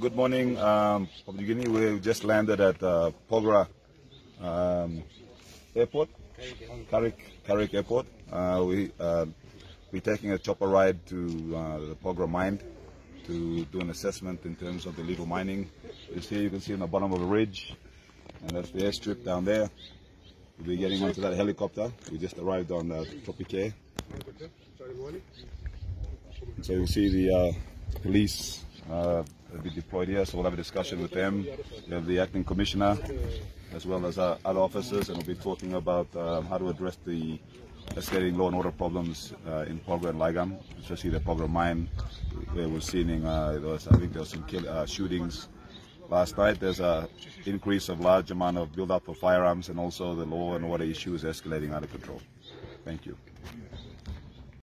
Good morning, um, Papua New Guinea. We just landed at uh, Porgera um, Airport, Kairik, Kairik Airport. Uh, we uh, we're taking a chopper ride to uh, the Porgera mine to do an assessment in terms of the illegal mining. You see, you can see on the bottom of the ridge, and that's the airstrip down there. We'll be getting onto that helicopter. We just arrived on uh, Tropic Air. So you see the uh, police uh, be deployed here, so we'll have a discussion with them. We have the acting commissioner as well as uh, other officers, and we'll be talking about um, how to address the escalating law and order problems uh, in Porgera and Laiagam, especially the Porgera mine, where we're seeing uh, was, I think there was some kill, uh, shootings last night. There's a increase of large amount of build-up of firearms, and also the law and order issue is escalating out of control. Thank you.